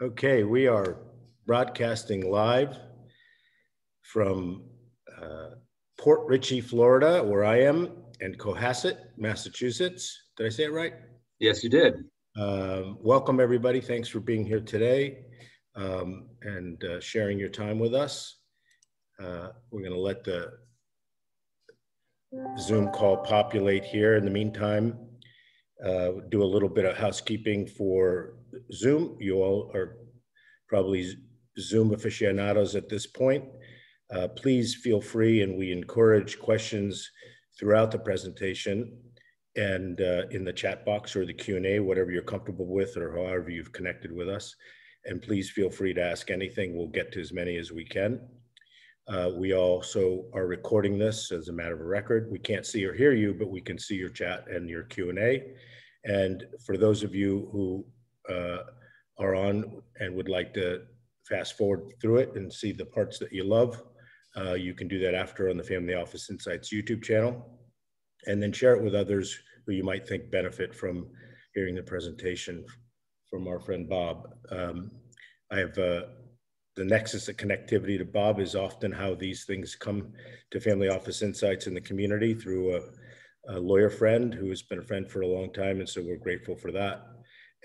Okay, we are broadcasting live from uh, Port Richey, Florida, where I am, and Cohasset, Massachusetts. Did I say it right? Yes, you did. Um, welcome, everybody. Thanks for being here today um, and uh, sharing your time with us. Uh, we're going to let the Zoom call populate here. In the meantime, uh, do a little bit of housekeeping for Zoom. You all are probably Zoom aficionados at this point. Uh, please feel free and we encourage questions throughout the presentation and uh, in the chat box or the Q&A, whatever you're comfortable with or however you've connected with us. And please feel free to ask anything. We'll get to as many as we can. Uh, we also are recording this as a matter of record. We can't see or hear you, but we can see your chat and your Q&A. And for those of you who uh, are on and would like to fast forward through it and see the parts that you love, uh, you can do that after on the Family Office Insights YouTube channel. And then share it with others who you might think benefit from hearing the presentation from our friend Bob. Um, I have uh, the nexus of connectivity to Bob is often how these things come to Family Office Insights in the community through a, a lawyer friend who has been a friend for a long time. And so we're grateful for that.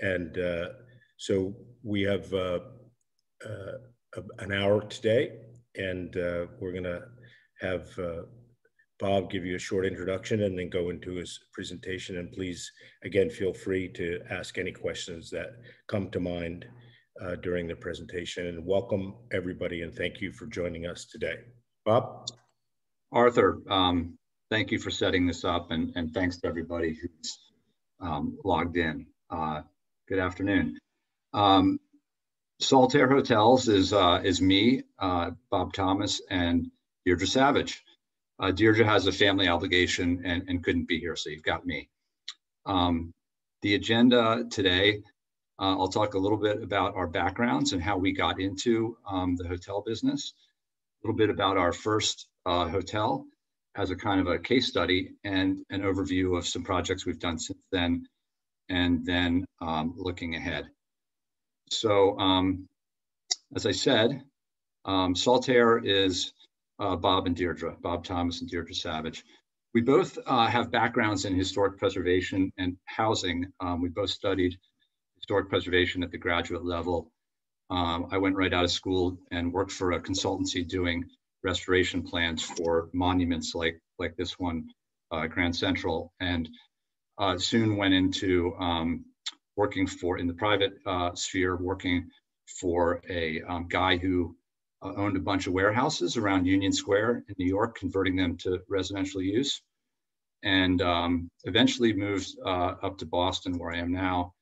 And uh, so we have uh, uh, an hour today and uh, we're going to have uh, Bob give you a short introduction and then go into his presentation. And please, again, feel free to ask any questions that come to mind during the presentation and welcome everybody and thank you for joining us today. Bob? Arthur, um, thank you for setting this up and, and thanks to everybody who's um, logged in. Uh, good afternoon. Um, Hotels is, uh, is me, uh, Bob Thomas, and Deirdre Savage. Uh, Deirdre has a family obligation and, and couldn't be here, so you've got me. Um, the agenda today uh, I'll talk a little bit about our backgrounds and how we got into um, the hotel business, a little bit about our first uh, hotel as a kind of a case study and an overview of some projects we've done since then, and then um, looking ahead. So um, as I said, um, Saltaire is uh, Bob and Deirdre, Bob Thomas and Deirdre Savage. We both uh, have backgrounds in historic preservation and housing. Um, we both studied historic preservation at the graduate level. Um, I went right out of school and worked for a consultancy doing restoration plans for monuments like, like this one, uh, Grand Central, and uh, soon went into um, working for, in the private uh, sphere, working for a um, guy who uh, owned a bunch of warehouses around Union Square in New York, converting them to residential use. And um, eventually moved uh, up to Boston, where I am now,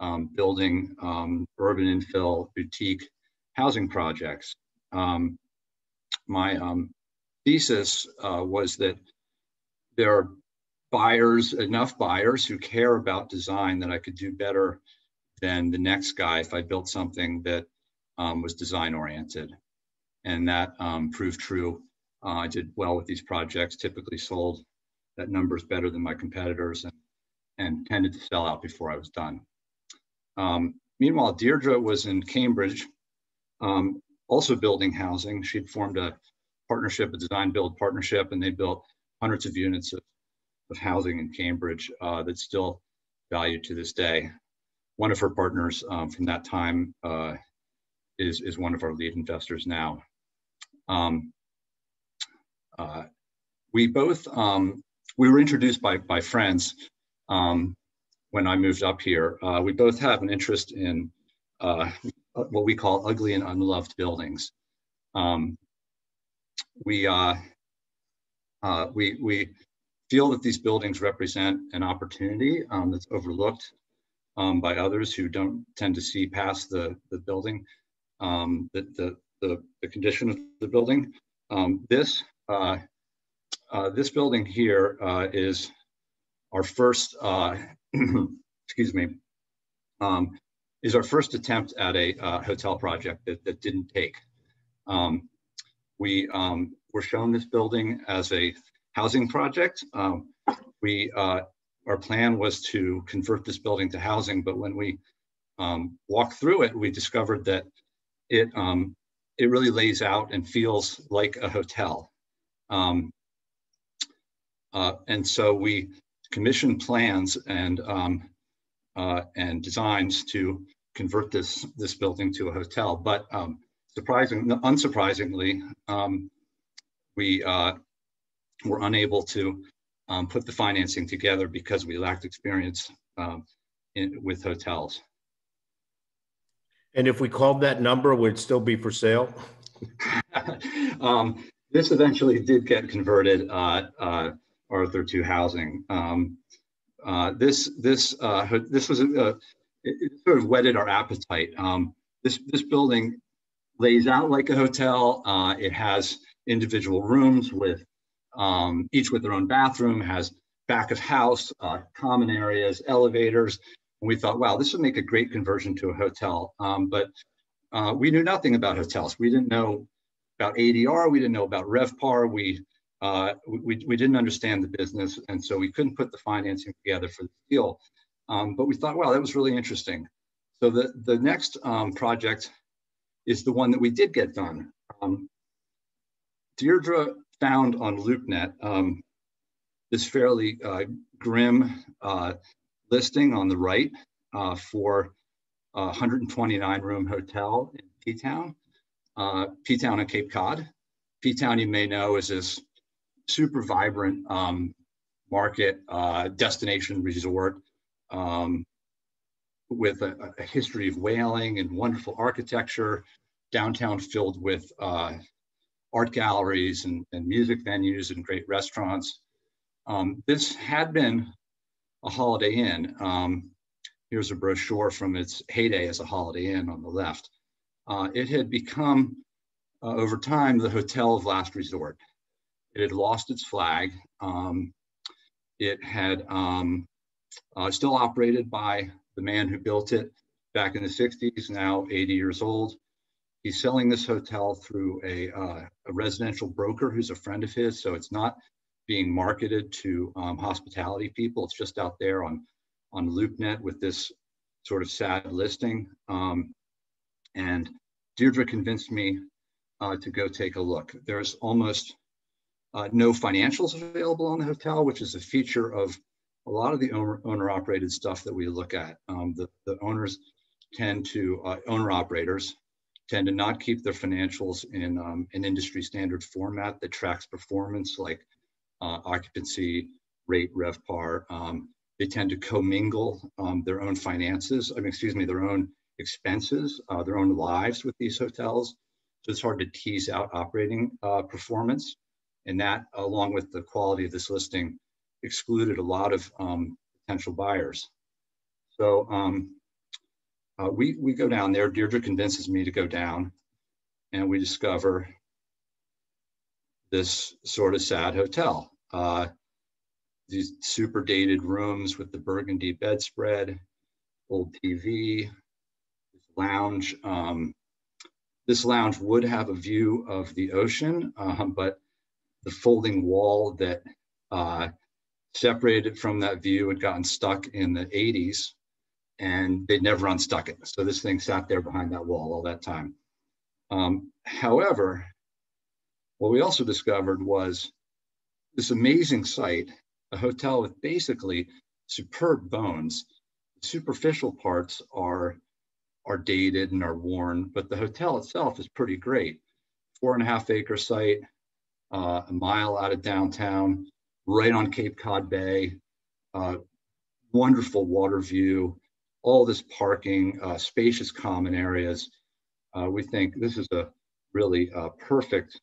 um, building um, urban infill boutique housing projects. Um, my thesis uh, was that there are buyers, enough buyers who care about design that I could do better than the next guy if I built something that um, was design oriented. And that um, proved true. Uh, I did well with these projects, typically sold that numbers better than my competitors and, and tended to sell out before I was done. Um, meanwhile, Deirdre was in Cambridge, um, also building housing. She'd formed a partnership, a design build partnership, and they built hundreds of units of, of housing in Cambridge uh, that's still valued to this day. One of her partners um, from that time uh, is, is one of our lead investors now. Um, uh, we both, um, we were introduced by, by friends um, when I moved up here. Uh, we both have an interest in uh, what we call ugly and unloved buildings. Um, we, uh, uh, we, we feel that these buildings represent an opportunity um, that's overlooked um, by others who don't tend to see past the, the building, um, the, the, the, the, condition of the building. Um, this, uh, uh, this building here uh, is our first uh, excuse me, um, is our first attempt at a uh, hotel project that, that didn't take. Um, we were shown this building as a housing project. Um, we, uh, our plan was to convert this building to housing, but when we um, walked through it, we discovered that it um, it really lays out and feels like a hotel. Um, uh, and so we commissioned plans and um, uh, and designs to convert this this building to a hotel. But um, surprising, unsurprisingly, um, we uh, were unable to um, put the financing together because we lacked experience um, in, with hotels. And if we called that number, would it still be for sale? um, this eventually did get converted, uh, uh, Arthur, to housing. Um, uh, this this uh, this was a, uh, it, it, sort of whetted our appetite. Um, this this building lays out like a hotel. Uh, it has individual rooms with um, each with their own bathroom. Has back of house, common areas, elevators. And we thought, wow, this would make a great conversion to a hotel. Um, but uh, we knew nothing about hotels. We didn't know about ADR. We didn't know about RevPAR. We, uh, we, we didn't understand the business. And so we couldn't put the financing together for the deal. Um, but we thought, wow, that was really interesting. So the, the next um, project is the one that we did get done. Um, Deirdre found on LoopNet um, this fairly uh, grim uh, listing on the right uh, for a 129 room hotel in P-Town, uh, P-Town and Cape Cod. P-Town, you may know, is this super vibrant um, market uh, destination resort um, with a, a, history of whaling and wonderful architecture, downtown filled with uh, art galleries and, and, music venues and great restaurants. Um, this had been a Holiday Inn. Um, here's a brochure from its heyday as a Holiday Inn on the left. Uh, it had become, uh, over time, the hotel of last resort. It had lost its flag. Um, it had um, uh, still operated by the man who built it back in the 60s, now 80 years old. He's selling this hotel through a, uh, a residential broker who's a friend of his, so it's not being marketed to um, hospitality people. It's just out there on, on LoopNet with this sort of sad listing. Um, and Deirdre convinced me uh, to go take a look. There's almost uh, no financials available on the hotel, which is a feature of a lot of the owner, operated stuff that we look at. Um, the, the owners tend to, uh, owner operators tend to not keep their financials in um, an industry standard format that tracks performance like uh, occupancy rate, RevPAR. Um, they tend to commingle um, their own finances, I mean, excuse me, their own expenses, uh, their own lives with these hotels. So it's hard to tease out operating uh, performance. And that, along with the quality of this listing, excluded a lot of um, potential buyers. So um, uh, we, we go down there, Deirdre convinces me to go down and we discover this sort of sad hotel. Uh, these super dated rooms with the burgundy bedspread, old TV, lounge. Um, this lounge would have a view of the ocean, um, but the folding wall that uh, separated it from that view had gotten stuck in the 80s and they never unstuck it. So this thing sat there behind that wall all that time. Um, however, what we also discovered was this amazing site, a hotel with basically superb bones. The superficial parts are, are dated and are worn, but the hotel itself is pretty great. Four and a half acre site, uh, a mile out of downtown, right on Cape Cod Bay, uh, wonderful water view, all this parking, uh, spacious common areas. Uh, we think this is a really uh, perfect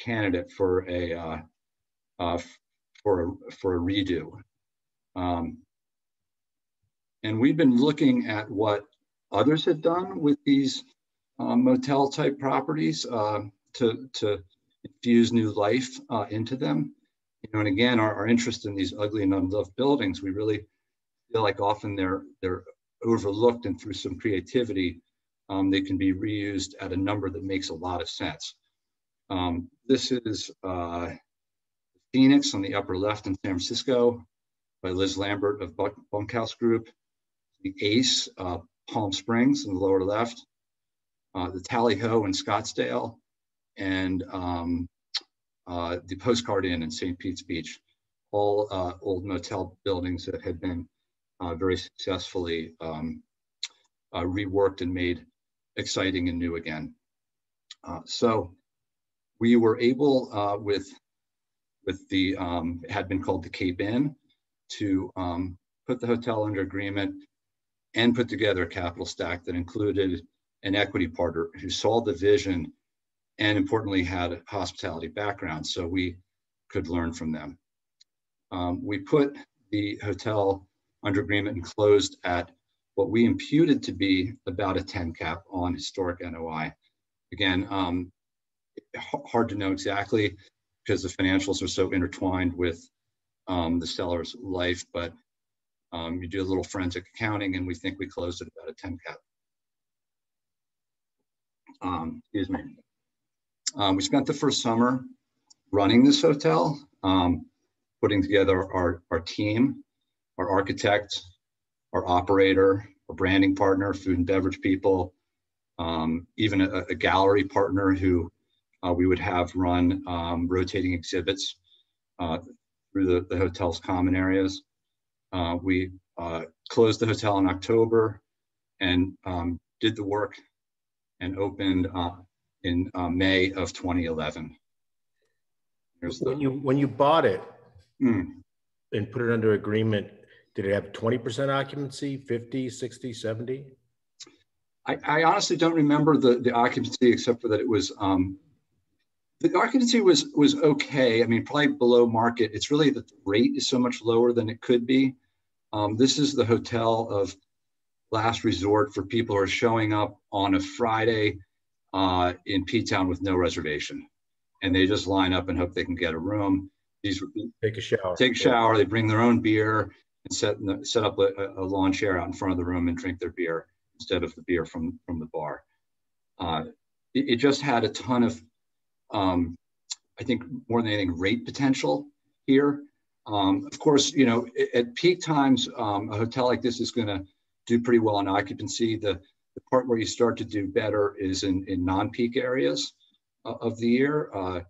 candidate for a uh, uh, for a, for a redo. Um, and we've been looking at what others have done with these um, motel type properties uh, to to infuse new life uh, into them. You know, and again, our, our interest in these ugly and unloved buildings, we really feel like often they're they're overlooked and through some creativity, um, they can be reused at a number that makes a lot of sense. Um, this is uh, Phoenix on the upper left in San Francisco by Liz Lambert of Bunkhouse Group. The ACE, uh, Palm Springs in the lower left, uh, the Valley Ho in Scottsdale, and um, uh, the Postcard Inn in St. Pete's Beach, all uh, old motel buildings that had been uh, very successfully um, uh, reworked and made exciting and new again. Uh, so we were able with with the um, had been called the Cape Inn to um, put the hotel under agreement and put together a capital stack that included an equity partner who saw the vision and importantly had a hospitality background so we could learn from them. Um, we put the hotel under agreement and closed at what we imputed to be about a 10 cap on historic NOI. Again, um, hard to know exactly because the financials are so intertwined with um, the seller's life, but um, you do a little forensic accounting and we think we closed at about a 10 cap. Um, excuse me. Um, we spent the first summer running this hotel, um, putting together our, our team, our architect, our operator, our branding partner, food and beverage people, um, even a, a, gallery partner who uh, we would have run um, rotating exhibits uh, through the, the hotel's common areas. Uh, we uh, closed the hotel in October and um, did the work and opened uh, in uh, May of 2011. when you when you bought it mm. and put it under agreement, did it have 20% occupancy, 50, 60, 70? I, I honestly don't remember the, the occupancy except for that it was um, the occupancy was was okay. I mean, probably below market. It's really that the rate is so much lower than it could be. Um, this is the hotel of last resort for people who are showing up on a Friday uh, in P Town with no reservation, and they just line up and hope they can get a room. These take a shower. Take a shower. They bring their own beer and set set up a, a lawn chair out in front of the room and drink their beer instead of the beer from from the bar. Uh, it, it, just had a ton of, um, I think, more than anything, rate potential here. Um, of course, you know, at peak times, um, a hotel like this is going to do pretty well on occupancy. The, the part where you start to do better is in, in non-peak areas uh, of the year, uh,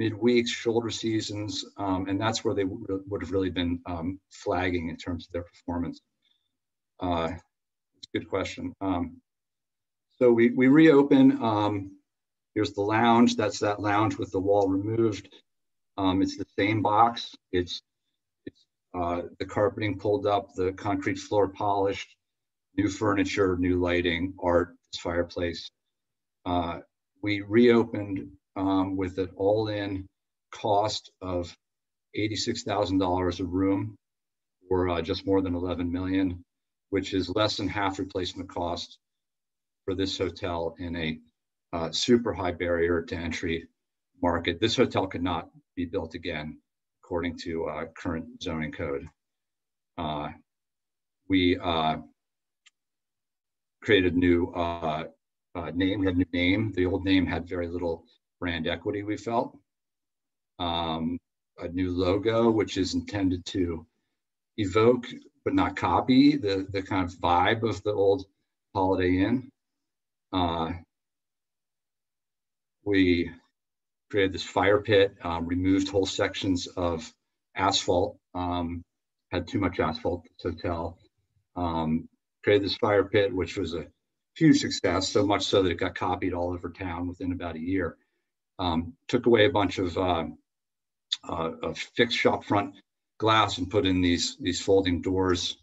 midweeks, shoulder seasons, um, and that's where they would have really been um, flagging in terms of their performance. Uh, good question. Um, so we, we reopen. Um, here's the lounge. That's that lounge with the wall removed. Um, it's the same box. It's it's uh, the carpeting pulled up, the concrete floor polished, new furniture, new lighting, art, fireplace. Uh, we reopened um, with an all-in cost of $86,000 a room or uh, just more than 11 million, which is less than half replacement cost for this hotel in a uh, super high barrier to entry market. This hotel could not be built again according to uh, current zoning code. Uh, we uh, created new uh, uh, name, we had a new name. The old name had very little brand equity, we felt. Um, a new logo, which is intended to evoke, but not copy, the, the kind of vibe of the old Holiday Inn. Uh, we created this fire pit, um, removed whole sections of asphalt, um, had too much asphalt this hotel. Um, created this fire pit, which was a huge success, so much so that it got copied all over town within about a year. Um, took away a bunch of, uh, uh, of fixed shop front glass and put in these, these folding doors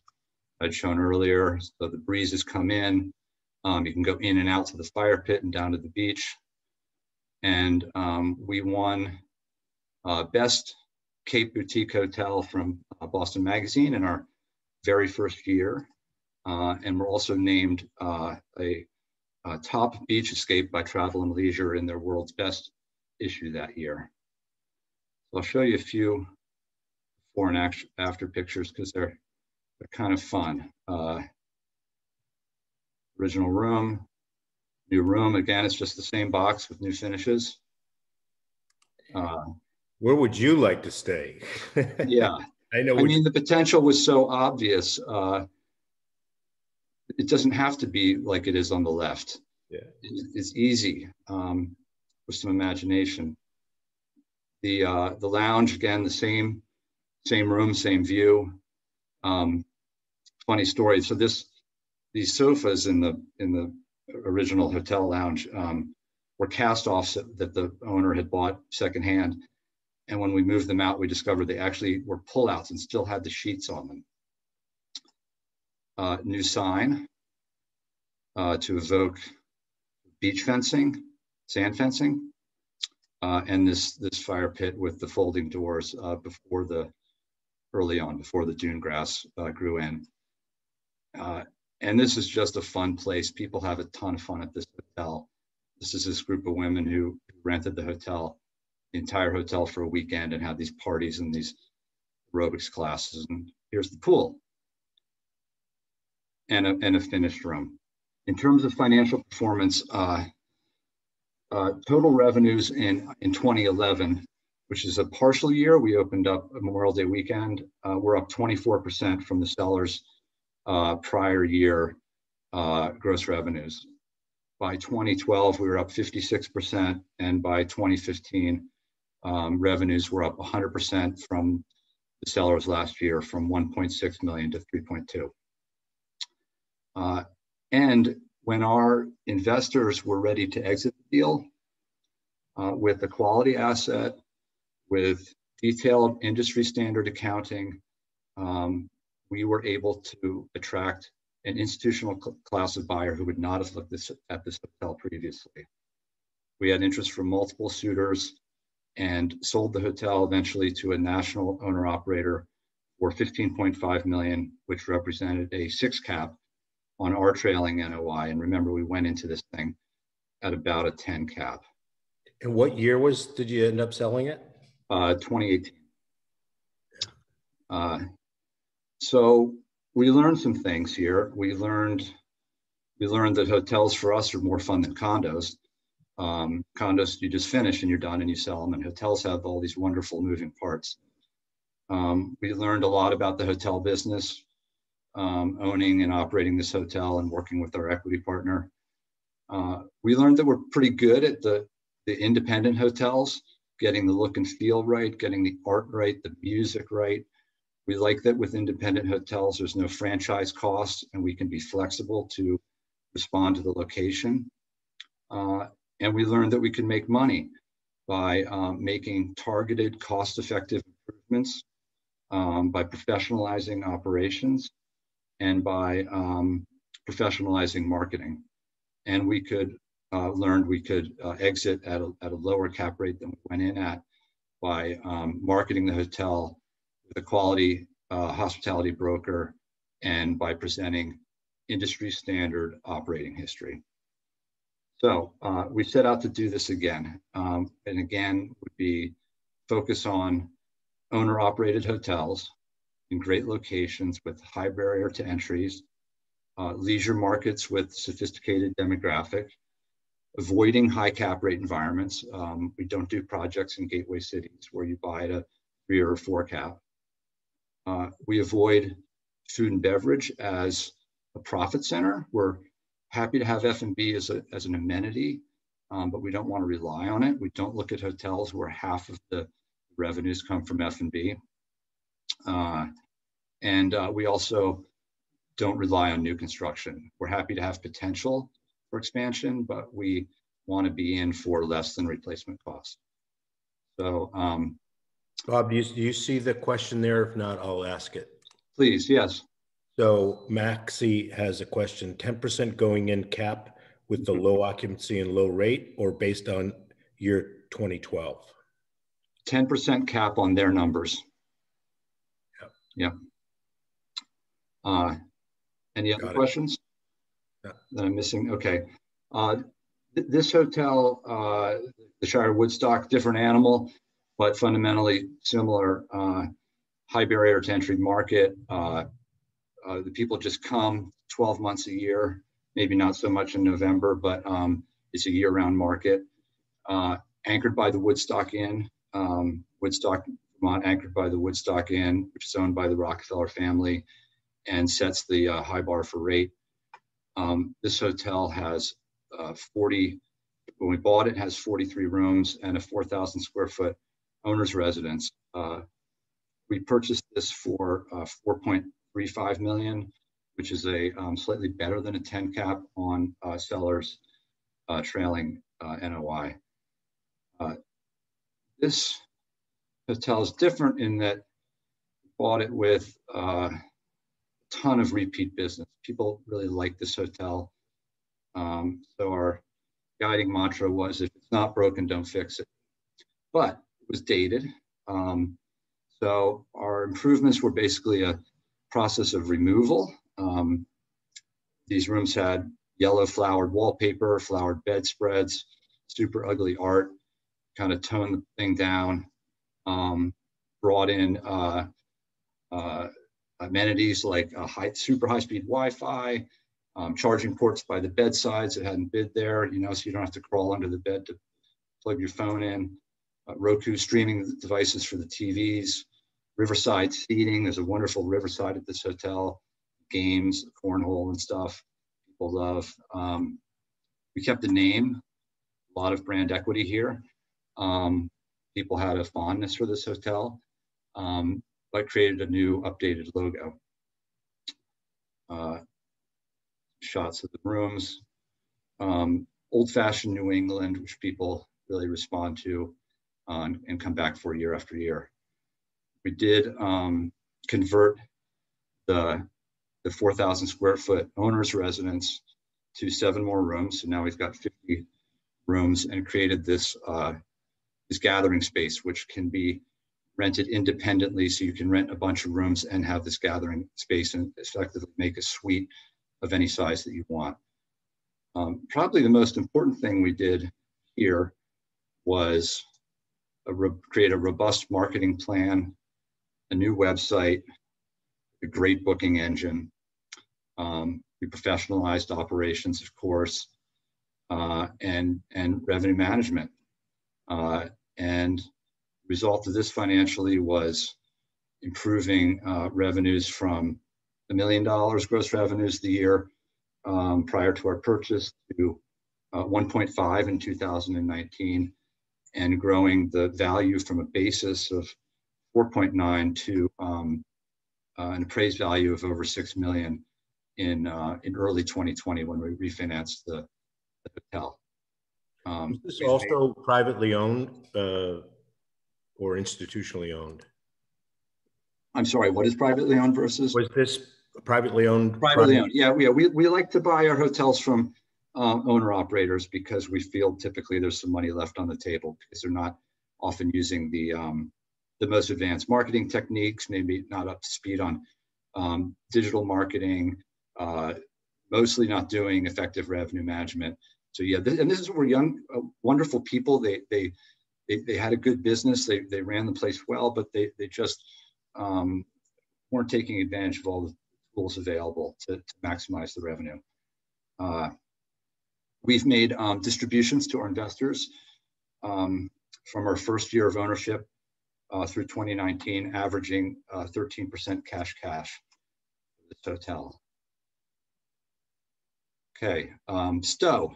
I'd shown earlier. So the breezes come in. Um, you can go in and out to the fire pit and down to the beach. And um, we won uh, Best Cape Boutique Hotel from uh, Boston Magazine in our very first year. Uh, and we're also named uh, a, a, top beach escape by Travel and Leisure in their world's best issue that year. So I'll show you a few before and after pictures because they're, they're kind of fun. Uh, original room, new room. Again, it's just the same box with new finishes. Uh, Where would you like to stay? yeah. I know. I mean, the potential was so obvious. Uh, it doesn't have to be like it is on the left. Yeah. It's, it's easy um, with some imagination. The uh, the lounge again, the same same room, same view. Um, funny story. So this these sofas in the in the original hotel lounge um, were cast offs that the owner had bought secondhand. And when we moved them out, we discovered they actually were pullouts and still had the sheets on them. Uh, new sign uh, to evoke beach fencing, sand fencing, uh, and this this fire pit with the folding doors uh, before the early on before the dune grass uh, grew in. Uh, and this is just a fun place. People have a ton of fun at this hotel. This is this group of women who rented the hotel, the entire hotel for a weekend and had these parties and these aerobics classes. And here's the pool and a, and a finished room. In terms of financial performance, uh, uh, total revenues in, in 2011, which is a partial year, we opened up Memorial Day weekend. Uh, we're up 24% from the sellers uh, prior year uh, gross revenues. By 2012, we were up 56%, and by 2015, um, revenues were up 100% from the sellers last year from 1.6 million to 3.2. Uh, and when our investors were ready to exit deal uh, with a quality asset, with detailed industry standard accounting, um, we were able to attract an institutional cl class of buyer who would not have looked this, at this hotel previously. We had interest from multiple suitors and sold the hotel eventually to a national owner operator for 15.5 million, which represented a six cap on our trailing NOI. And remember, we went into this thing at about a 10 cap. And what year was, did you end up selling it? Uh, 2018. Uh, so we learned some things here. We learned we learned that hotels for us are more fun than condos. Um, condos you just finish and you're done and you sell them, and hotels have all these wonderful moving parts. Um, we learned a lot about the hotel business, um, owning and operating this hotel and working with our equity partner. Uh, we learned that we're pretty good at the the independent hotels, getting the look and feel right, getting the art right, the music right, we like that with independent hotels, there's no franchise cost and we can be flexible to respond to the location. Uh, and we learned that we can make money by um, making targeted cost-effective improvements, um, by professionalizing operations, and by um, professionalizing marketing. And we could uh, learned we could uh, exit at a, at a lower cap rate than we went in at by um, marketing the hotel with a quality uh, hospitality broker and by presenting industry standard operating history. So uh, we set out to do this again. Um, and again, would be focus on owner operated hotels in great locations with high barrier to entries, uh, leisure markets with sophisticated demographic, avoiding high cap rate environments. Um, we don't do projects in gateway cities where you buy at a three or four cap. Uh, we avoid food and beverage as a profit center. We're happy to have F&B as, a, as an amenity, um, but we don't want to rely on it. We don't look at hotels where half of the revenues come from F&B. Uh, and uh, we also don't rely on new construction. We're happy to have potential for expansion, but we want to be in for less than replacement cost. So um, Bob, do you, do you see the question there? If not, I'll ask it. Please, yes. So Maxi has a question, 10% going in cap with the low occupancy and low rate or based on year 2012? 10% cap on their numbers. Yep. Yep. Uh, any other questions Yeah. that I'm missing? Okay. Uh, th- this hotel, uh, the Shire Woodstock, different animal but fundamentally similar uh, high barrier to entry market. Uh, uh, the people just come 12 months a year, maybe not so much in November, but um, it's a year round market. Uh, anchored by the Woodstock Inn, um, Woodstock, Vermont, anchored by the Woodstock Inn, which is owned by the Rockefeller family and sets the uh, high bar for rate. Um, this hotel has uh, 40, when we bought it, has 43 rooms and a 4,000 square foot owner's residence. Uh, we purchased this for uh, 4.35 million, which is a um, slightly better than a 10 cap on uh, sellers uh, trailing NOI. This hotel is different in that bought it with ton of repeat business. People really like this hotel. Um, so our guiding mantra was if it's not broken, don't fix it. But it was dated. Um, so our improvements were basically a process of removal. Um, these rooms had yellow flowered wallpaper, flowered bedspreads, super ugly art, kind of toned the thing down, um, brought in uh, uh, amenities like a high, super high speed Wi-Fi, um, charging ports by the bedsides that hadn't been there, you know, so you don't have to crawl under the bed to plug your phone in. Uh, Roku streaming devices for the TVs, Riverside seating. There's a wonderful Riverside at this hotel, games, cornhole and stuff people love. Um, we kept the name, a lot of brand equity here. Um, people had a fondness for this hotel, um, but created a new updated logo. Uh, shots of the rooms, um, old fashioned New England, which people really respond to uh, and, and, come back for year after year. We did um, convert the the 4,000 square foot owner's residence to seven more rooms. So now we've got 50 rooms and created this, uh, this gathering space, which can be rented independently. So you can rent a bunch of rooms and have this gathering space and effectively make a suite of any size that you want. Um, probably the most important thing we did here was a create a robust marketing plan, a new website, a great booking engine, um, we professionalized operations, of course, uh, and, and revenue management. Uh, and result of this financially was improving uh, revenues from a million dollars gross revenues the year um, prior to our purchase to uh, 1.5 in 2019 and growing the value from a basis of 4.9 to um, uh, an appraised value of over 6 million in uh, in early 2020 when we refinanced the, the hotel. Um, Is this also made, privately owned uh, or institutionally owned? I'm sorry, what is privately owned versus? Was this privately owned? Privately owned, yeah, yeah. We, we like to buy our hotels from um, owner operators because we feel typically there's some money left on the table because they're not often using the um, the most advanced marketing techniques, maybe not up to speed on um, digital marketing, uh, mostly not doing effective revenue management. So yeah, th- and this is where young, uh, wonderful people. They, they they they had a good business. They they ran the place well, but they they just um, weren't taking advantage of all the tools available to, to maximize the revenue. Uh, we've made um, distributions to our investors um, from our first year of ownership uh, through 2019, averaging 13% uh, cash cash for this hotel. Okay, um, Stowe.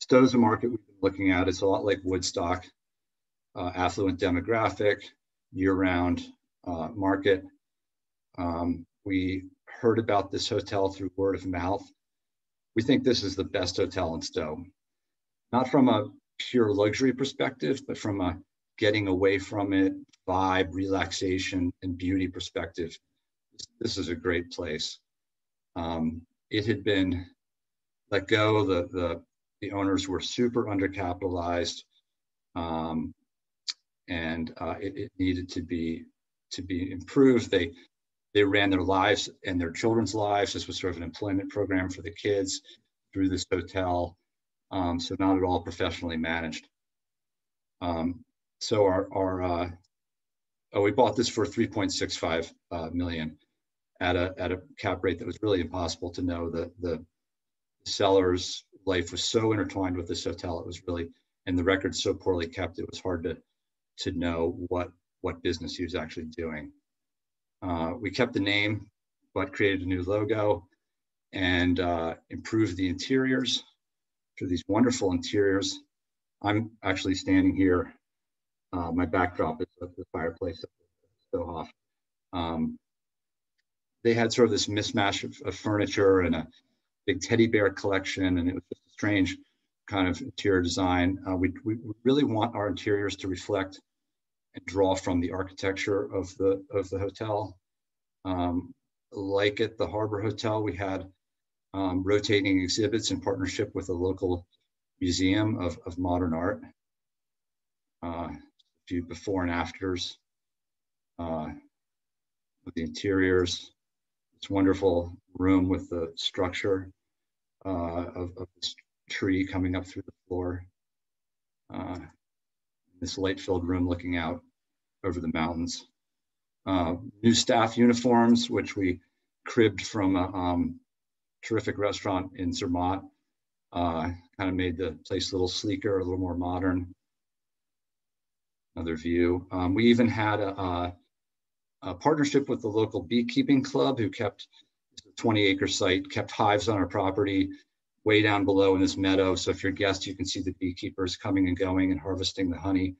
Stowe is a market we've been looking at. It's a lot like Woodstock, uh, affluent demographic, year-round uh, market. Um, we heard about this hotel through word of mouth. We think this is the best hotel in Stowe, not from a pure luxury perspective, but from a getting away from it, vibe, relaxation, and beauty perspective. This is a great place. Um, it had been let go. The, the, the owners were super undercapitalized um, and uh, it, it, needed to be, to be improved. They, they ran their lives and their children's lives. This was sort of an employment program for the kids through this hotel. Um, so not at all professionally managed. Um, so our, our uh, oh, we bought this for 3.65 uh, million at a, at a cap rate that was really impossible to know the, the seller's life was so intertwined with this hotel. It was really, and the record so poorly kept, it was hard to to know what what business he was actually doing. Uh, we kept the name, but created a new logo, and uh, improve the interiors to these wonderful interiors. I'm actually standing here. Uh, my backdrop is the fireplace so Stowehof. Um, they had sort of this mismatch of, of, furniture and a big teddy bear collection, and it was just a strange kind of interior design. Uh, we, we really want our interiors to reflect and draw from the architecture of the of the hotel. Um, like at the Harbor Hotel, we had um, rotating exhibits in partnership with a local museum of, of modern art. Uh, a few before and afters uh, the interiors. This wonderful room with the structure uh, of, of, this tree coming up through the floor. Uh, this light-filled room looking out over the mountains. Uh, new staff uniforms, which we cribbed from a um, terrific restaurant in Zermatt. Uh, kind of made the place a little sleeker, a little more modern. Another view. Um, we even had a, a, a, partnership with the local beekeeping club who kept a 20 acre site, kept hives on our property way down below in this meadow. So if you're a guest, you can see the beekeepers coming and going and harvesting the honey,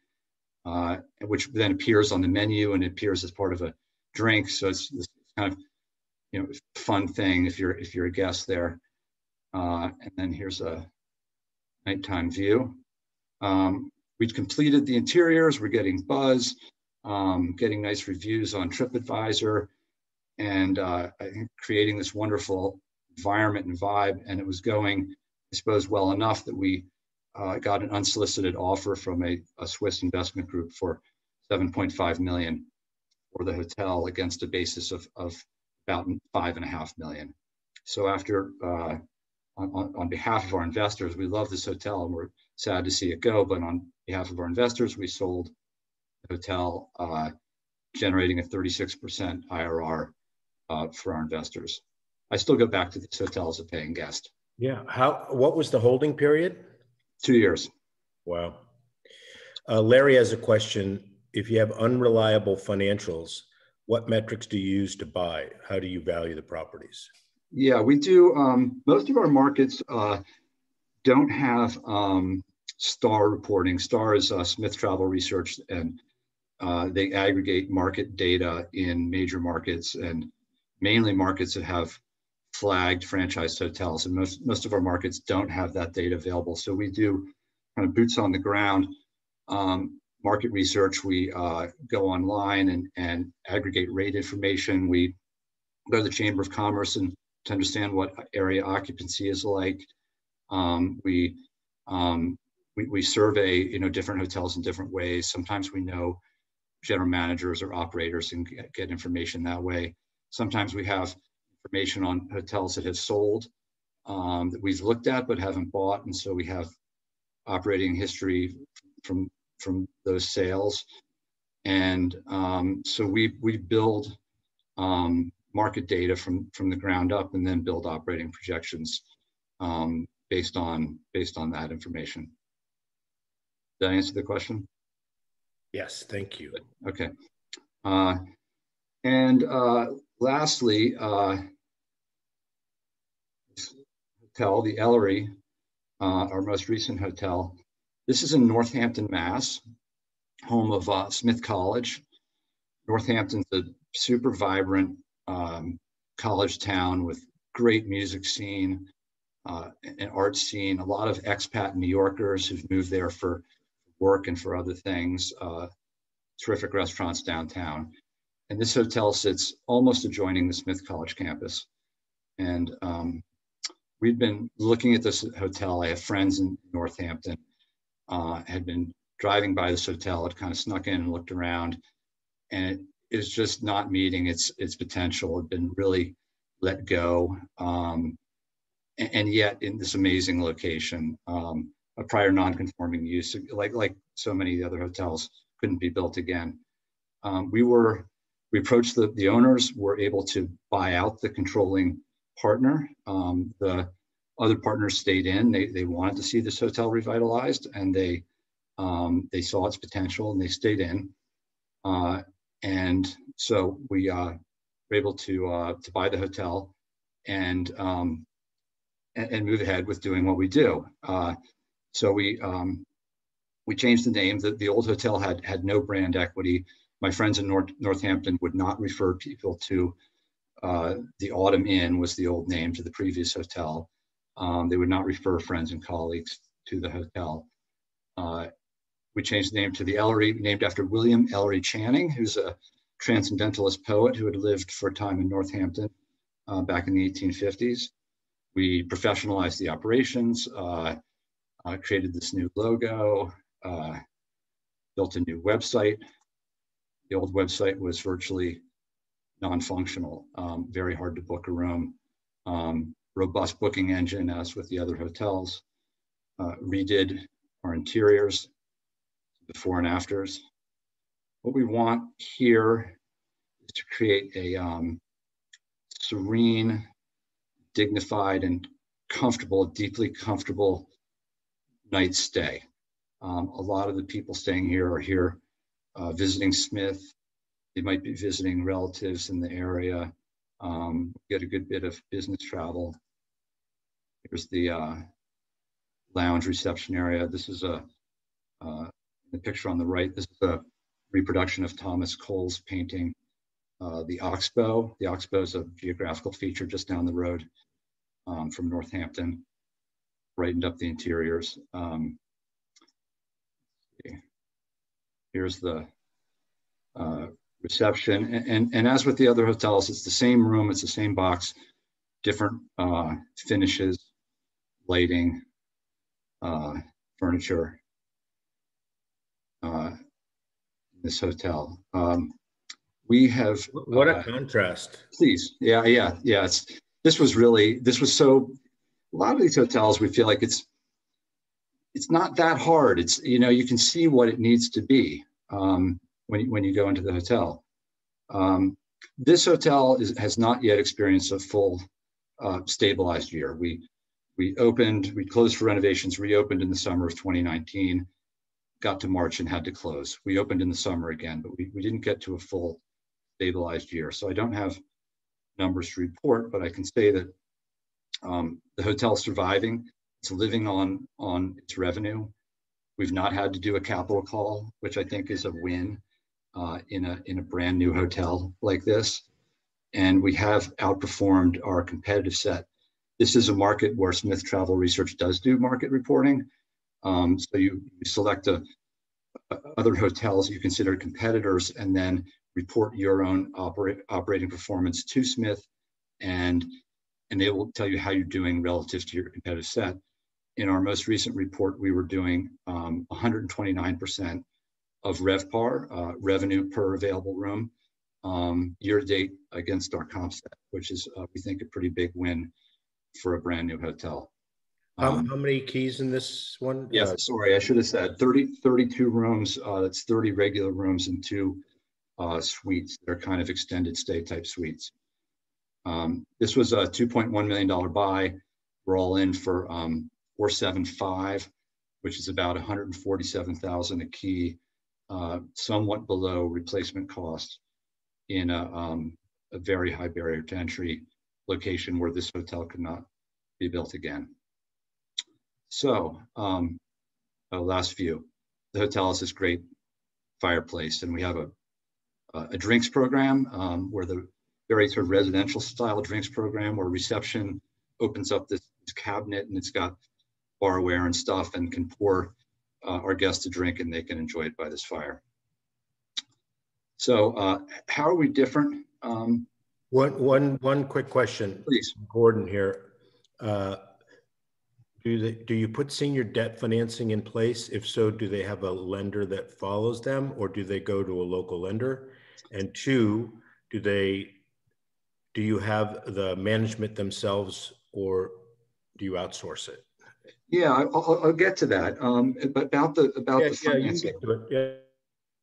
uh, which then appears on the menu and appears as part of a drink. So it's, it's kind of you know fun thing if you're if you're a guest there. Uh, and then here's a nighttime view. Um, we've completed the interiors. We're getting buzz, um, getting nice reviews on TripAdvisor, and uh, creating this wonderful environment and vibe. And it was going, I suppose, well enough that we uh, got an unsolicited offer from a, a Swiss investment group for 7.5 million for the hotel against a basis of, of about five and a half million. So after, uh, on, on, behalf of our investors, we love this hotel and we're sad to see it go, but on behalf of our investors, we sold the hotel, uh, generating a 36% IRR uh, for our investors. I still go back to this hotel as a paying guest. Yeah. How? What was the holding period? Two years. Wow. Uh, Larry has a question. If you have unreliable financials, what metrics do you use to buy? How do you value the properties? Yeah, we do. Um, most of our markets uh, don't have um, STAR reporting. STAR is uh, Smith Travel Research, and uh, they aggregate market data in major markets and mainly markets that have flagged franchised hotels. And most, most of our markets don't have that data available. So we do kind of boots on the ground um, market research. We uh, go online and, and aggregate rate information. We go to the Chamber of Commerce and to understand what area occupancy is like. Um, we, um, we, we survey you know different hotels in different ways. Sometimes we know general managers or operators and get, get information that way. Sometimes we have information on hotels that have sold um, that we've looked at but haven't bought, and so we have operating history from from those sales. And um, so we, we build um, market data from, from the ground up and then build operating projections um, based, on, based on that information. Did I answer the question? Yes, thank you. Okay. Uh, and uh, lastly, uh, hotel, the Ellery, uh, our most recent hotel, this is in Northampton, Mass, home of uh, Smith College. Northampton's a super vibrant um, college town with great music scene, uh, art scene, a lot of expat New Yorkers who've moved there for work and for other things, uh, terrific restaurants downtown. And this hotel sits almost adjoining the Smith College campus. And um, we've been looking at this hotel. I have friends in Northampton uh, had been driving by this hotel, had kind of snuck in and looked around, and it is just not meeting its its potential. Had been really let go, um, and, and, yet in this amazing location, um, a prior non-conforming use, like like so many other hotels, couldn't be built again. Um, we were we approached the the owners, were able to buy out the controlling partner. Um, the other partners stayed in. They, they wanted to see this hotel revitalized and they, um, they saw its potential and they stayed in. Uh, and so we uh, were able to, uh, to buy the hotel and um, and, and, move ahead with doing what we do. Uh, so we um, we changed the name. The, the old hotel had had no brand equity. My friends in North, Northampton would not refer people to uh, the Autumn Inn was the old name to the previous hotel. Um, they would not refer friends and colleagues to the hotel. Uh, we changed the name to the Ellery, named after William Ellery Channing, who's a transcendentalist poet who had lived for a time in Northampton uh, back in the 1850s. We professionalized the operations, uh, uh, created this new logo, uh, built a new website. The old website was virtually non-functional, um, very hard to book a room. Um, robust booking engine as with the other hotels. Uh, redid our interiors, before and afters. What we want here is to create a um, serene, dignified, and comfortable, deeply comfortable night stay. Um, a lot of the people staying here are here uh, visiting Smith. They might be visiting relatives in the area. Um, get a good bit of business travel. Here's the uh, lounge reception area. This is a uh, the picture on the right. This is a reproduction of Thomas Cole's painting, uh, the Oxbow. The Oxbow is a geographical feature just down the road um, from Northampton. Brightened up the interiors. Um, here's the uh, reception. And, and, and, as with the other hotels, it's the same room, it's the same box, different uh, finishes, lighting, uh, furniture uh, this hotel. Um, we have what a uh, contrast. Please, yeah, yeah, yeah. It's, this was really this was so. A lot of these hotels, we feel like it's it's not that hard. It's you know you can see what it needs to be um, when you, when you go into the hotel. Um, this hotel is, has not yet experienced a full uh, stabilized year. We we opened, we closed for renovations, reopened in the summer of 2019, got to March and had to close. We opened in the summer again, but we, we didn't get to a full stabilized year. So I don't have numbers to report, but I can say that um, the hotel's surviving. It's living on, on its revenue. We've not had to do a capital call, which I think is a win uh, in, a, in a brand new hotel like this. And we have outperformed our competitive set this is a market where Smith Travel Research does do market reporting. Um, so you, you select a, a, other hotels you consider competitors and then report your own operate, operating performance to Smith and, and they will tell you how you're doing relative to your competitive set. In our most recent report, we were doing 129% um, of RevPAR, uh, revenue per available room, um, year to date against our comp set, which is, uh, we think, a pretty big win for a brand new hotel. How, um, how many keys in this one? Yeah, uh, sorry, I should have said 30, 32 rooms. Uh, that's 30 regular rooms and two uh, suites. They're kind of extended stay type suites. Um, this was a $2.1 million buy. We're all in for um, 475, which is about 147,000 a key, uh, somewhat below replacement cost in a, um, a very high barrier to entry location where this hotel could not be built again. So, um, last view. The hotel has this great fireplace, and we have a a drinks program um, where the very sort of residential style drinks program where reception opens up this cabinet and it's got barware and stuff and can pour uh, our guests to drink and they can enjoy it by this fire. So uh, how are we different? Um, one, one, one quick question. Please. Gordon here. Uh, do they, do you put senior debt financing in place? If so, do they have a lender that follows them or do they go to a local lender? And two, do they, do you have the management themselves or do you outsource it? Yeah, I'll, I'll get to that. Um, about the about yeah, the financing. Yeah, yeah.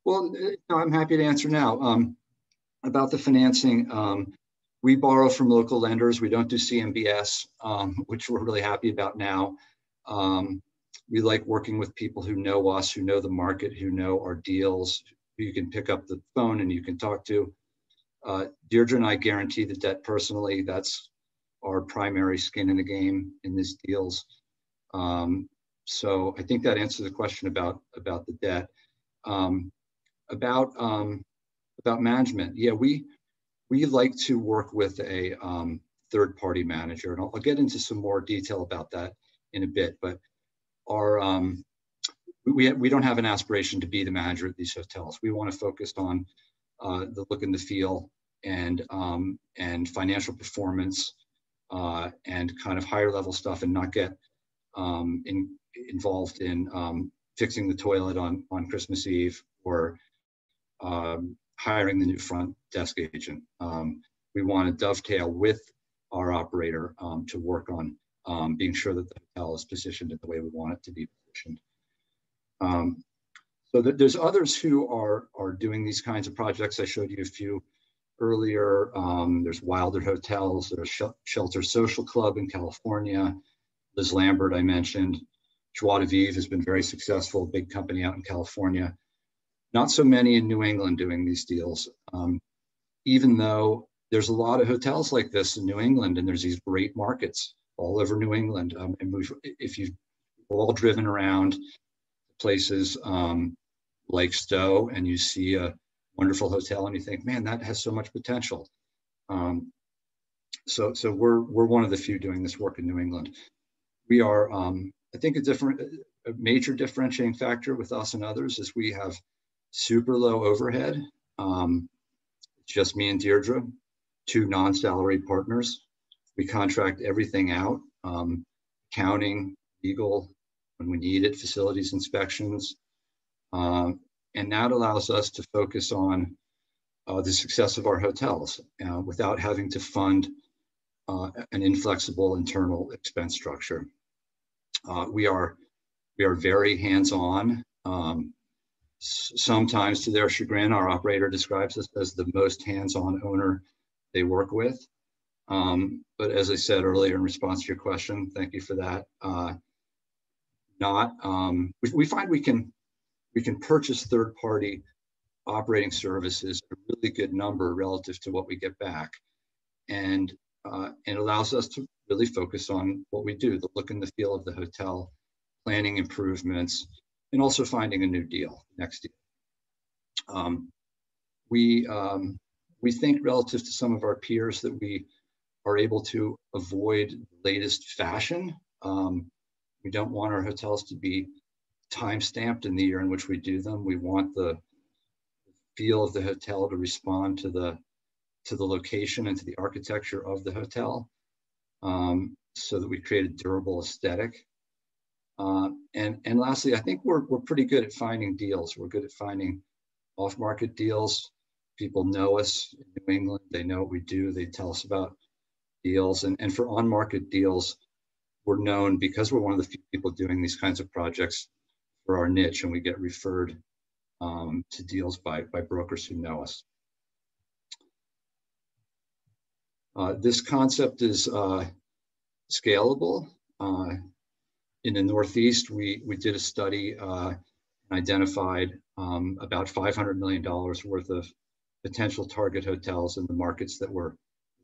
Well, no, I'm happy to answer now. Um, about the financing, um, we borrow from local lenders. We don't do CMBS, um, which we're really happy about now. Um, we like working with people who know us, who know the market, who know our deals, who you can pick up the phone and you can talk to. Uh, Deirdre and I guarantee the debt personally. That's our primary skin in the game in these deals. Um, so I think that answers the question about about the debt. Um, about um, about management, yeah, we we like to work with a um, third party manager, and I'll, I'll, get into some more detail about that in a bit. But our um, we we don't have an aspiration to be the manager at these hotels. We want to focus on uh, the look and the feel and um, and financial performance uh, and kind of higher level stuff, and not get um, in, involved in um, fixing the toilet on, on Christmas Eve or um, hiring the new front desk agent. Um, we want to dovetail with our operator um, to work on um, being sure that the hotel is positioned in the way we want it to be positioned. So that there's others who are, are doing these kinds of projects. I showed you a few earlier. There's Wilder Hotels, there's Shelter Social Club in California, Liz Lambert I mentioned. Joie de Vivre has been very successful, big company out in California. Not so many in New England doing these deals, um, even though there's a lot of hotels like this in New England, and there's these great markets all over New England. Um, and we've, if you've all driven around places um, like Stowe and you see a wonderful hotel and you think, man, that has so much potential. Um, so, so we're we're one of the few doing this work in New England we are, um, I think, a different, a major differentiating factor with us and others is we have super low overhead. Um, just me and Deirdre, two non-salaried partners. We contract everything out, um, accounting, legal, when we need it, facilities inspections. Uh, and that allows us to focus on uh, the success of our hotels uh, without having to fund uh, an inflexible internal expense structure. Uh, we are we are very hands-on. Um, sometimes, to their chagrin, our operator describes us as the most hands-on owner they work with. Um, but as I said earlier in response to your question, thank you for that. Uh, not um, we, we find we can we can purchase third-party operating services a really good number relative to what we get back, and uh, and allows us to really focus on what we do, the look and the feel of the hotel, planning improvements, and also finding a new deal next year. Um, we um, we think relative to some of our peers that we are able to avoid the latest fashion. Um, we don't want our hotels to be time stamped in the year in which we do them. We want the feel of the hotel to respond to the to the location and to the architecture of the hotel um, so that we create a durable aesthetic. Uh, and, and lastly, I think we're, we're pretty good at finding deals. We're good at finding off-market deals. People know us in New England. They know what we do. They tell us about deals. And, and for on-market deals, we're known because we're one of the few people doing these kinds of projects for our niche and we get referred um, to deals by, by brokers who know us. Uh, this concept is uh, scalable. Uh, in the Northeast, we, we did a study uh, and identified um, about $500 million worth of potential target hotels in the markets that we're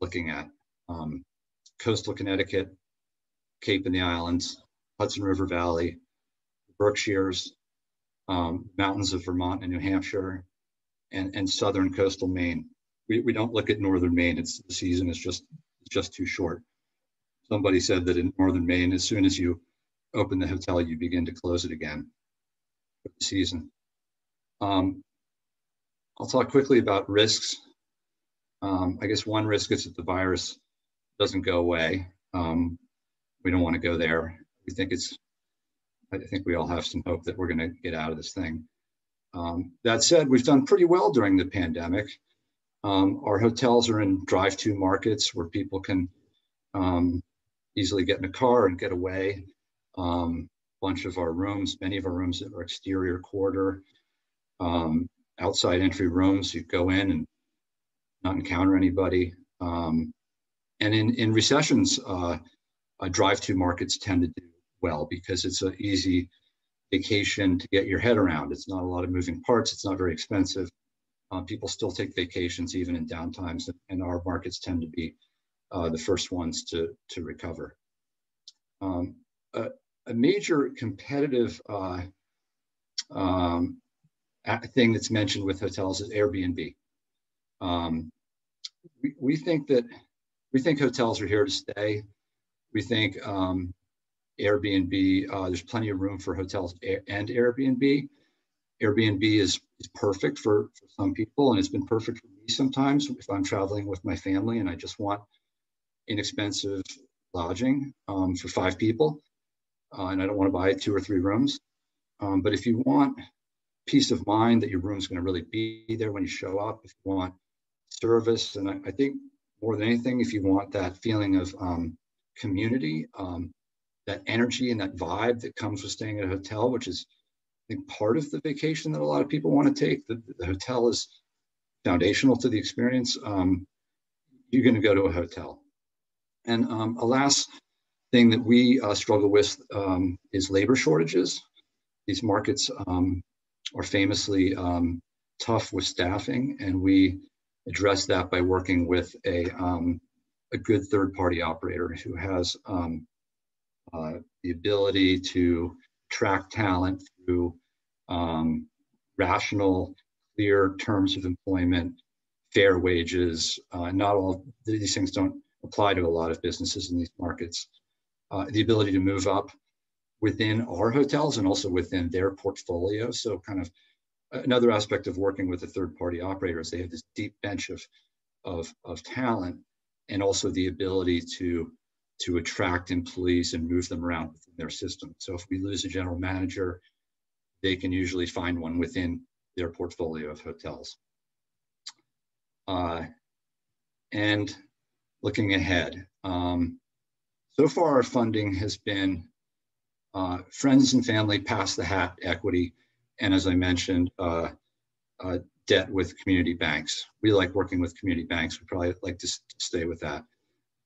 looking at. Um, coastal Connecticut, Cape and the Islands, Hudson River Valley, Berkshires, um, mountains of Vermont and New Hampshire, and, and southern coastal Maine we, we don't look at northern Maine. It's the season is just just too short. Somebody said that in northern Maine, as soon as you open the hotel, you begin to close it again for the season. Um, I'll talk quickly about risks. Um, I guess one risk is that the virus doesn't go away. Um, we don't want to go there. We think it's, I think we all have some hope that we're going to get out of this thing. Um, that said, we've done pretty well during the pandemic. Um, our hotels are in drive-to markets where people can um, easily get in a car and get away. Um, bunch of our rooms, many of our rooms are exterior quarter, um, outside entry rooms. You go in and not encounter anybody. Um, and in, in recessions, uh, uh, drive-to markets tend to do well because it's an easy vacation to get your head around. It's not a lot of moving parts. It's not very expensive. Uh, people still take vacations even in downtimes, and our markets tend to be uh, the first ones to, to recover. Um, a, a, major competitive uh, um, thing that's mentioned with hotels is Airbnb. Um, we, we think that we think hotels are here to stay. We think um, Airbnb, uh, there's plenty of room for hotels and Airbnb. Airbnb is, is perfect for, for some people, and it's been perfect for me sometimes if I'm traveling with my family and I just want inexpensive lodging um, for five people, uh, and I don't want to buy two or three rooms. Um, but if you want peace of mind that your room is going to really be there when you show up, if you want service, and I, I think more than anything, if you want that feeling of um, community, um, that energy and that vibe that comes with staying at a hotel, which is think part of the vacation that a lot of people want to take. The, the hotel is foundational to the experience. Um, you're going to go to a hotel. And um, a last thing that we uh, struggle with um, is labor shortages. These markets um, are famously um, tough with staffing, and we address that by working with a, um, a good third-party operator who has uh, the ability to track talent through um, rational, clear terms of employment, fair wages. Uh, not all these things don't apply to a lot of businesses in these markets. Uh, the ability to move up within our hotels and also within their portfolio. So, kind of another aspect of working with a third party operator is they have this deep bench of, of, of talent and also the ability to to attract employees and move them around within their system. So if we lose a general manager, they can usually find one within their portfolio of hotels. Uh, and looking ahead, um, so far our funding has been uh, friends and family pass the hat equity, and as I mentioned, uh, uh debt with community banks. We like working with community banks. We probably like to stay with that.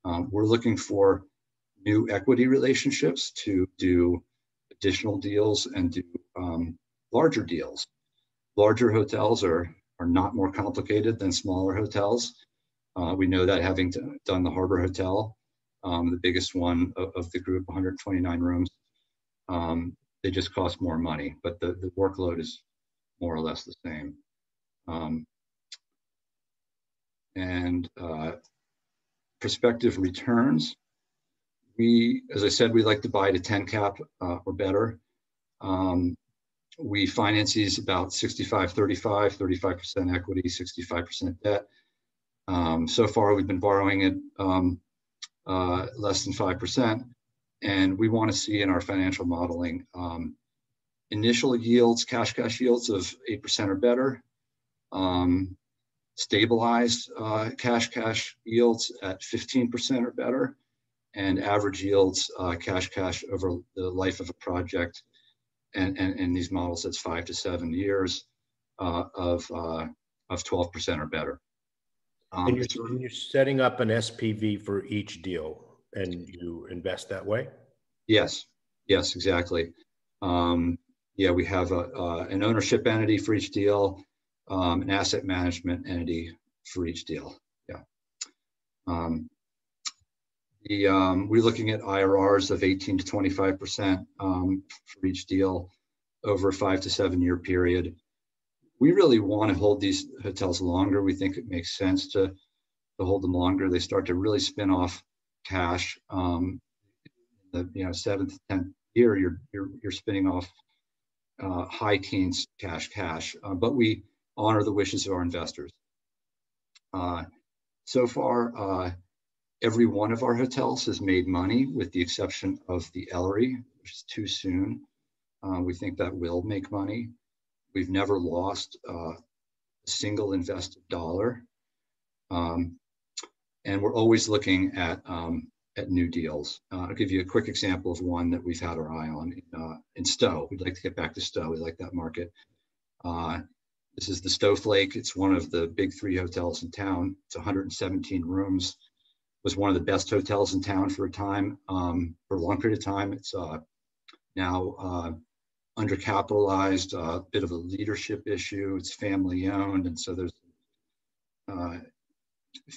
Um, we're looking for new equity relationships to do additional deals and do um, larger deals. Larger hotels are, are not more complicated than smaller hotels. Uh, we know that having done the Harbor Hotel, um, the biggest one of, of, the group, 129 rooms, um, they just cost more money, but the, the workload is more or less the same. Um, and uh, prospective returns. We, as I said, we like to buy to 10 cap uh, or better. Um, we finance these about 65, 35, 35% equity, 65% debt. Um, so far, we've been borrowing at um, uh, less than 5%. And we want to see in our financial modeling um, initial yields, cash cash yields of 8% or better, um, stabilized uh, cash cash yields at 15% or better, and average yields uh, cash cash over the life of a project and, and, and these models that's five to seven years uh, of, uh, of 12% or better. Um, and you're, you're setting up an SPV for each deal and you invest that way? Yes, yes, exactly. Um, yeah, we have a, uh, an ownership entity for each deal, um, an asset management entity for each deal. Yeah. Um, the, um, we're looking at IRRs of 18 to 25% um, for each deal over a five to seven year period. We really want to hold these hotels longer. We think it makes sense to, to hold them longer. They start to really spin off cash. Um, the you know seventh, tenth year, you're you're you're spinning off uh, high teens cash cash. Uh, but we honor the wishes of our investors. Uh, so far, uh, Every one of our hotels has made money with the exception of the Ellery, which is too soon. Uh, we think that will make money. We've never lost uh, a single invested dollar. Um, and we're always looking at, um, at new deals. Uh, I'll give you a quick example of one that we've had our eye on in, uh, in Stowe. We'd like to get back to Stowe. We like that market. This is the Stoweflake. It's one of the big three hotels in town. It's 117 rooms was one of the best hotels in town for a time, um, for a long period of time. It's uh, now uh, undercapitalized, a uh, bit of a leadership issue. It's family owned, and so there's uh,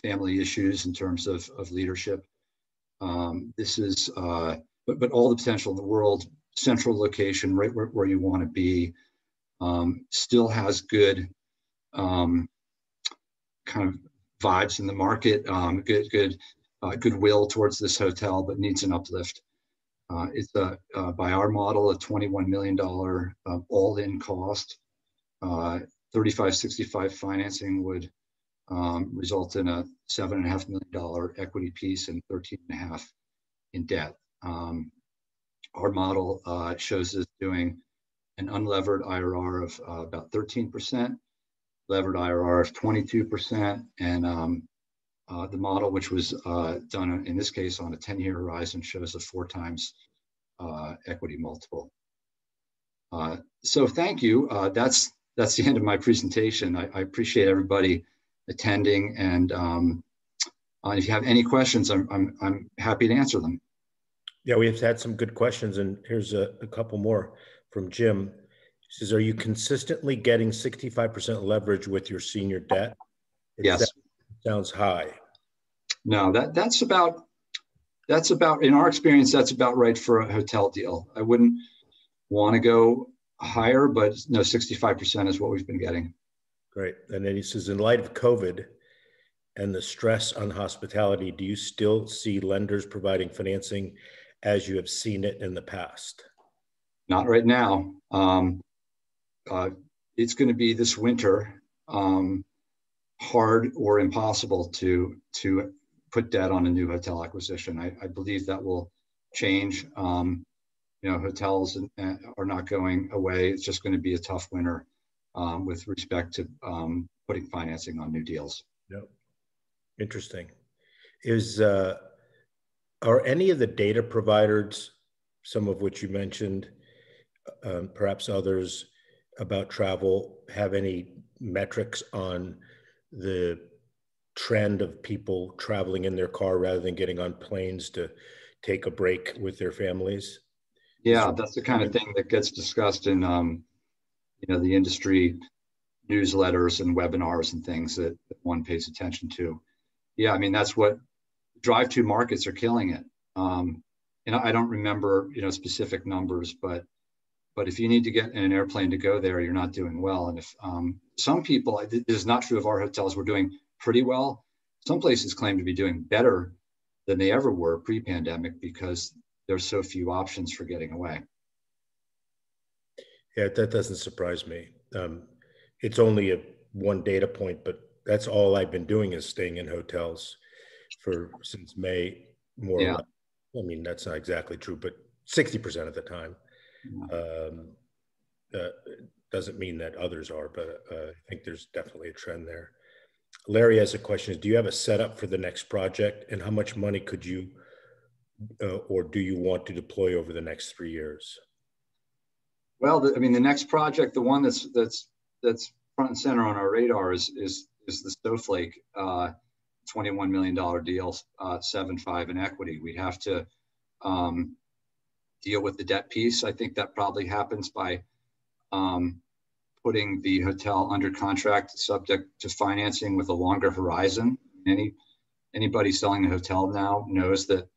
family issues in terms of, of leadership. Um, this is, uh, but, but all the potential in the world, central location, right where, where you want to be, um, still has good um, kind of vibes in the market, um, good, good uh, goodwill towards this hotel, but needs an uplift. Uh, it's a, uh, by our model, a $21 million uh, all-in cost. Uh, 3565 financing would um, result in a seven and a half million dollar equity piece and 13 and a half in debt. Um, our model uh, shows us doing an unlevered IRR of uh, about 13%, levered IRR of 22%, and um, uh, the model, which was uh, done in this case on a 10-year horizon, shows a four times uh, equity multiple. Uh, so thank you. Uh, that's that's the end of my presentation. I, I appreciate everybody attending, and um, if you have any questions, I'm, I'm I'm happy to answer them. Yeah, we've had some good questions, and here's a, a couple more from Jim. He says, "Are you consistently getting 65% leverage with your senior debt?" yes sounds high. No, that that's about that's about in our experience that's about right for a hotel deal. I wouldn't want to go higher, but no, 65% is what we've been getting. Great. And then he says, in light of COVID and the stress on hospitality, do you still see lenders providing financing as you have seen it in the past? Not right now. Um, uh, it's going to be this winter. Um, hard or impossible to to put debt on a new hotel acquisition. I, I believe that will change. Um, you know, hotels are not going away. It's just going to be a tough winter um, with respect to um, putting financing on new deals. Yep. Interesting. Is uh, are any of the data providers, some of which you mentioned, um, perhaps others, about travel, have any metrics on the trend of people traveling in their car rather than getting on planes to take a break with their families? Yeah, that's the kind of thing that gets discussed in, um, you know, the industry newsletters and webinars and things that, that one pays attention to. Yeah, I mean that's what drive-to markets are killing it. Um, and I don't remember, you know, specific numbers, but but if you need to get in an airplane to go there, you're not doing well. And if um, some people, this is not true of our hotels, we're doing pretty well. Some places claim to be doing better than they ever were pre-pandemic because there's so few options for getting away. Yeah, that doesn't surprise me. Um, it's only a one data point, but that's all I've been doing is staying in hotels for since May. More, yeah. I mean, that's not exactly true, but sixty percent of the time. Um, uh, doesn't mean that others are, but uh, I think there's definitely a trend there. Larry has a question: Do you have a setup for the next project, and how much money could you uh, or do you want to deploy over the next three years? Well, the, I mean, the next project, the one that's that's that's front and center on our radar is is is the Stoweflake, uh, $21 million deal, uh, seven five in equity. We have to um, deal with the debt piece. I think that probably happens by um, putting the hotel under contract subject to financing with a longer horizon. Any anybody selling a hotel now knows that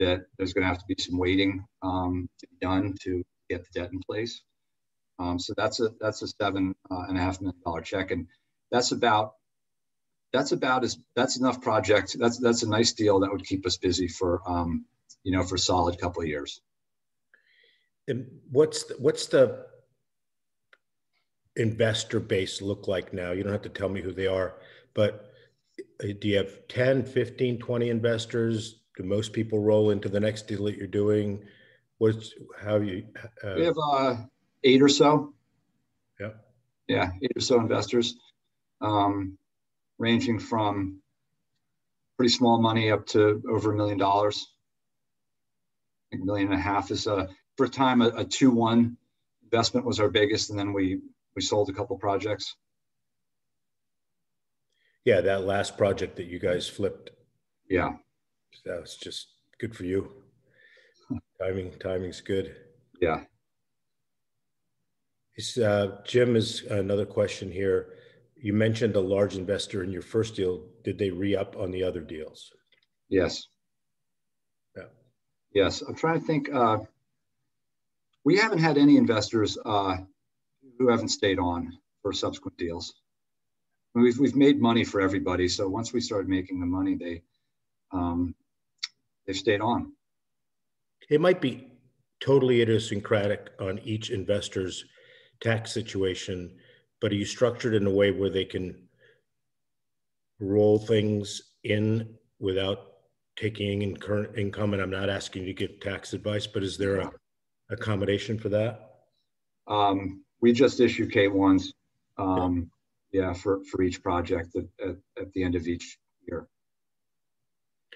that there's going to have to be some waiting um, to be done to get the debt in place. Um, so that's a that's a seven uh, and a half million dollar check, and that's about that's about as that's enough project. That's that's a nice deal that would keep us busy for um, you know for a solid couple of years. And what's the, what's the investor base look like now? You don't have to tell me who they are, but uh, do you have 10, 15, 20 investors? Do most people roll into the next deal that you're doing? What's how you? Uh, we have uh, eight or so. Yeah. Yeah, eight or so investors, um, ranging from pretty small money up to over a million dollars. A million and a half is a for a time, a, a two-one investment was our biggest, and then we we sold a couple projects. Yeah, that last project that you guys flipped. Yeah, that was just good for you. Timing, timing's good. Yeah. Uh, Jim is another question here. you mentioned a large investor in your first deal. Did they re-up on the other deals? Yes. Yeah. Yes. I'm trying to think. Uh, we haven't had any investors uh, who haven't stayed on for subsequent deals. We've, we've made money for everybody. So once we started making the money, they, um, they've stayed on. It might be totally idiosyncratic on each investor's tax situation, but are you structured in a way where they can roll things in without taking in current income? And I'm not asking you to give tax advice, but is there a accommodation for that? Um, we just issue K1s, um, yeah, for, for each project at, at, at the end of each year.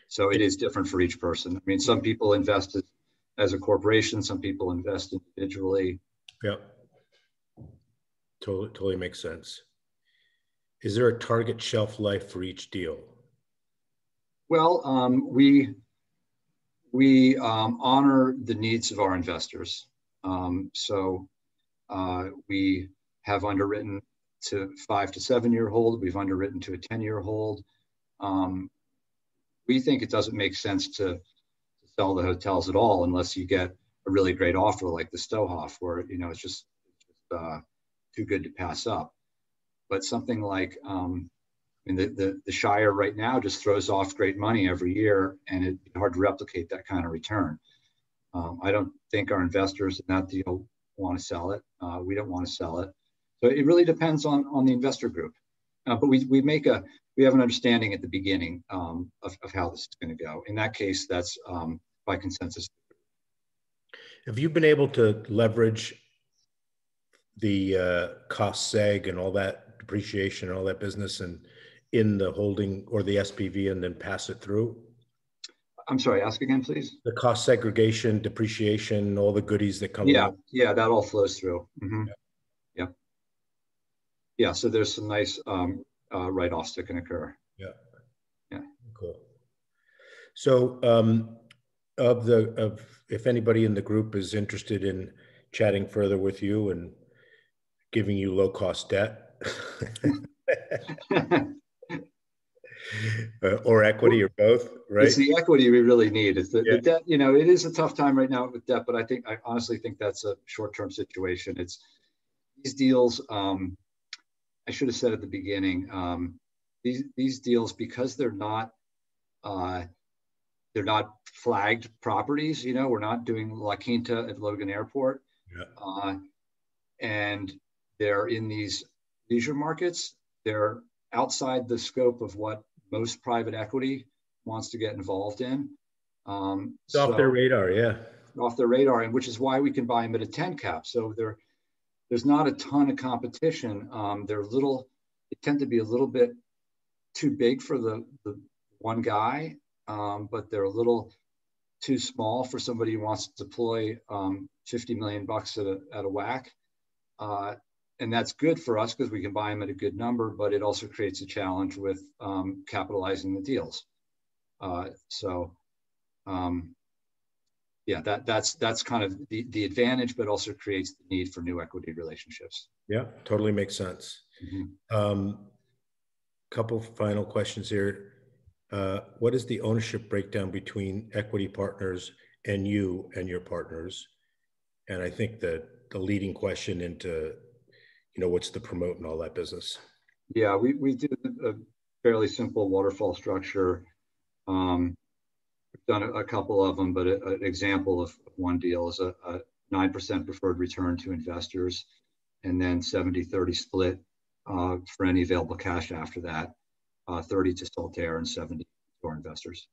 So it is different for each person. I mean, some people invest as a corporation, some people invest individually. Yeah. Totally, totally makes sense. Is there a target shelf life for each deal? Well, um, we we um, honor the needs of our investors. Um, so uh, we have underwritten to five to seven year hold. We've underwritten to a 10 year hold. Um, we think it doesn't make sense to, to, sell the hotels at all unless you get a really great offer like the Stowehof, where you know it's just, it's just uh, too good to pass up. But something like um, I mean, the, the, the Shire right now just throws off great money every year, and it's hard to replicate that kind of return. Um, I don't think our investors in that deal want to sell it. Uh, we don't want to sell it. So it really depends on, on the investor group. Uh, but we, we make a, we have an understanding at the beginning um, of, of how this is going to go. In that case, that's um, by consensus. Have you been able to leverage the uh, cost seg and all that depreciation and all that business and in the holding or the SPV and then pass it through? I'm sorry, ask again, please. The cost segregation, depreciation, all the goodies that come. Yeah, along. yeah, that all flows through. Mm-hmm. Yeah. yeah. yeah, So there's some nice um, uh, write-offs that can occur. Yeah. Yeah. Cool. So, um, of the of if anybody in the group is interested in chatting further with you and giving you low cost debt. uh, or equity or both, right? It's the equity we really need. It's the, yeah. the, debt. You know, it is a tough time right now with debt, but I think I honestly think that's a short-term situation. It's these deals. Um, I should have said at the beginning. Um, these these deals because they're not uh, they're not flagged properties. You know, we're not doing La Quinta at Logan Airport, yeah. uh, and they're in these leisure markets. They're outside the scope of what most private equity wants to get involved in. Um, it's so, off their radar, yeah. Off their radar, and which is why we can buy them at a 10 cap. So there, there's not a ton of competition. Um, they're little, they tend to be a little bit too big for the, the one guy, um, but they're a little too small for somebody who wants to deploy um, 50 million bucks at a, at a whack. Uh, and that's good for us because we can buy them at a good number, but it also creates a challenge with um, capitalizing the deals. Uh, so, um, yeah, that that's that's kind of the, the advantage, but also creates the need for new equity relationships. Yeah, totally makes sense. Mm-hmm. Um, couple final questions here. Uh, what is the ownership breakdown between equity partners and you and your partners? And I think that the leading question into you know, what's the promote and all that business? Yeah, we, we did a fairly simple waterfall structure. Um, we've done a, a, couple of them, but a, an example of one deal is a, a 9% preferred return to investors and then 70 30 split uh, for any available cash after that, uh, 30 to Saltaire and 70 to our investors.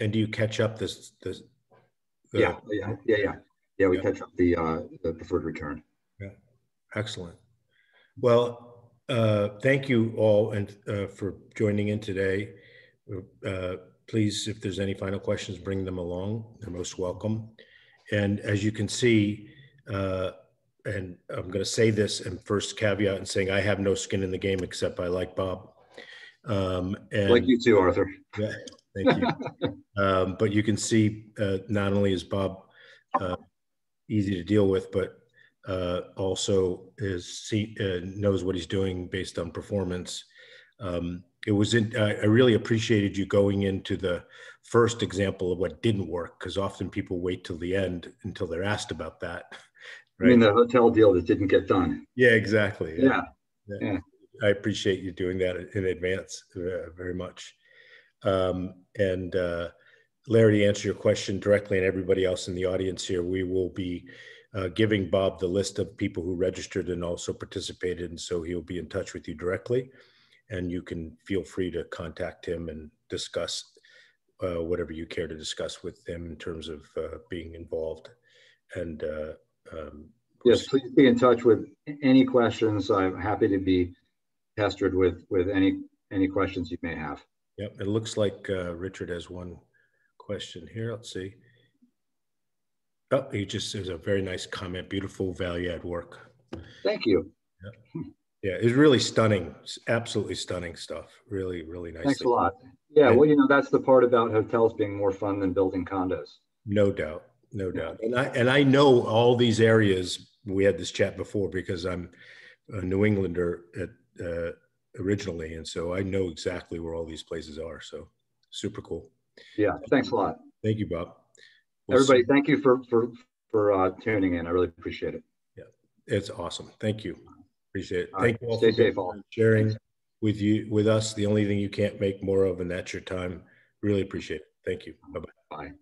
And do you catch up this? this the, yeah, yeah, yeah, yeah. Yeah, we yeah. catch up the, uh, the preferred return. Excellent. Well, uh, thank you all and uh, for joining in today. Uh, please, if there's any final questions, bring them along. They're most welcome. And as you can see, uh, and I'm going to say this and first caveat and saying I have no skin in the game except I like Bob. Um, and, like you too, Arthur. Yeah, thank you. um, but you can see uh, not only is Bob uh, easy to deal with, but uh, also is see, uh, knows what he's doing based on performance. Um, it was in, I, I really appreciated you going into the first example of what didn't work because often people wait till the end until they're asked about that. I mean, the hotel deal that didn't get done. Yeah, exactly. Yeah. Yeah. I appreciate you doing that in advance uh, very much. Um, and uh, Larry, to answer your question directly, and everybody else in the audience here, we will be uh, giving Bob the list of people who registered and also participated, and so he'll be in touch with you directly, and you can feel free to contact him and discuss uh, whatever you care to discuss with him in terms of uh, being involved. And uh, um, Yes, please be in touch with any questions. I'm happy to be pestered with with any any questions you may have. Yep, it looks like uh, Richard has one question here. Let's see. Oh, he just there's a very nice comment. Beautiful value add work. Thank you. Yeah, yeah it's really stunning. It's absolutely stunning stuff. Really, really nice. Thanks a lot. Yeah, well, you know, that's the part about hotels being more fun than building condos. No doubt, no doubt. And I and I know all these areas. We had this chat before because I'm a New Englander at uh, originally, and so I know exactly where all these places are. So super cool. Yeah, thanks a lot. Thank you, Bob. We'll Everybody, see. thank you for for for uh, tuning in. I really appreciate it. Yeah, it's awesome. Thank you. Appreciate it. All thank right. you all Stay for safe, all. sharing Thanks. with you with us. The only thing you can't make more of, and that's your time. Really appreciate it. Thank you. Bye bye. Bye.